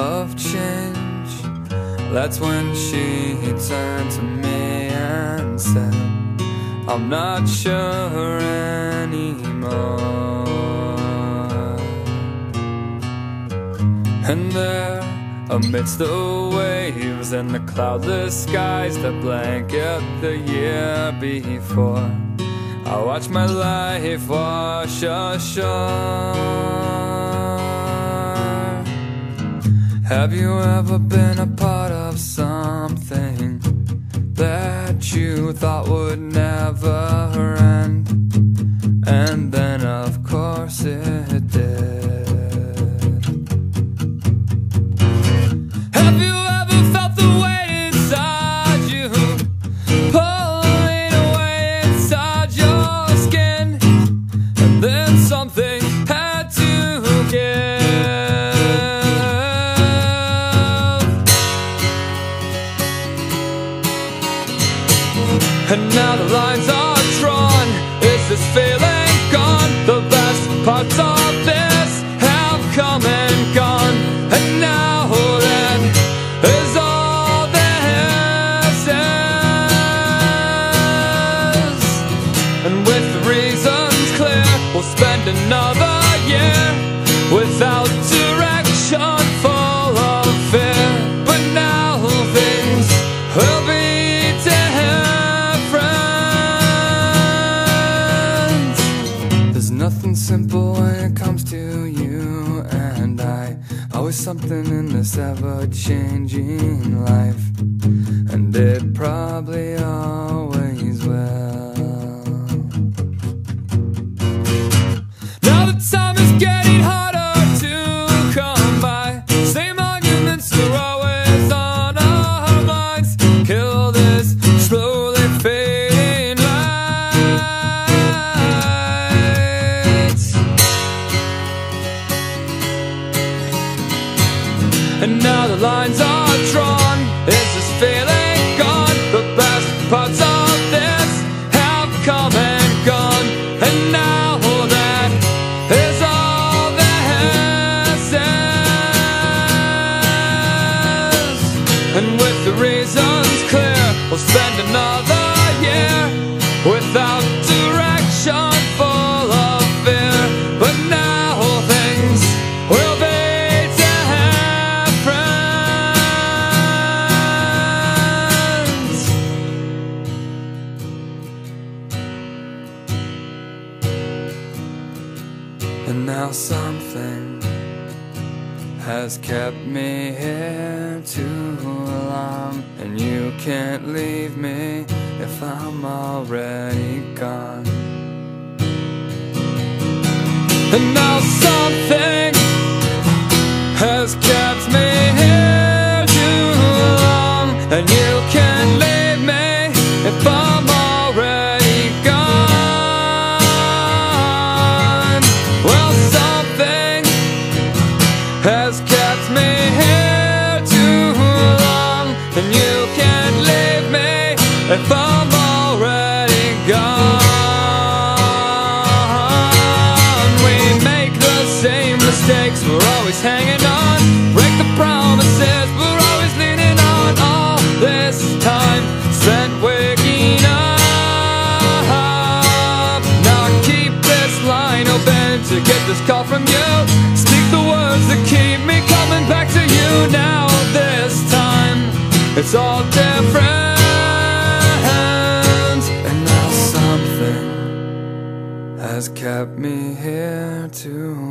of change. That's when she turned to me and said, I'm not sure anymore. And there, amidst the waves and the cloudless skies that blanket the year before, I watch my life wash ashore. Have you ever been a part of something that you thought would never end? And now the lines are drawn. Is this feeling gone? The best parts of this have come and gone. And now that is all this is. And with the reasons clear, we'll spend another year without Always something in this ever changing life. And it probably always reasons clear, we'll spend another year without direction, full of fear. But now things will be different. And now something has kept me here too long. And you can't leave me if I'm already gone. And now something has kept to get this call from you. Speak the words that keep me coming back to you. Now this time it's all different. And now something has kept me here too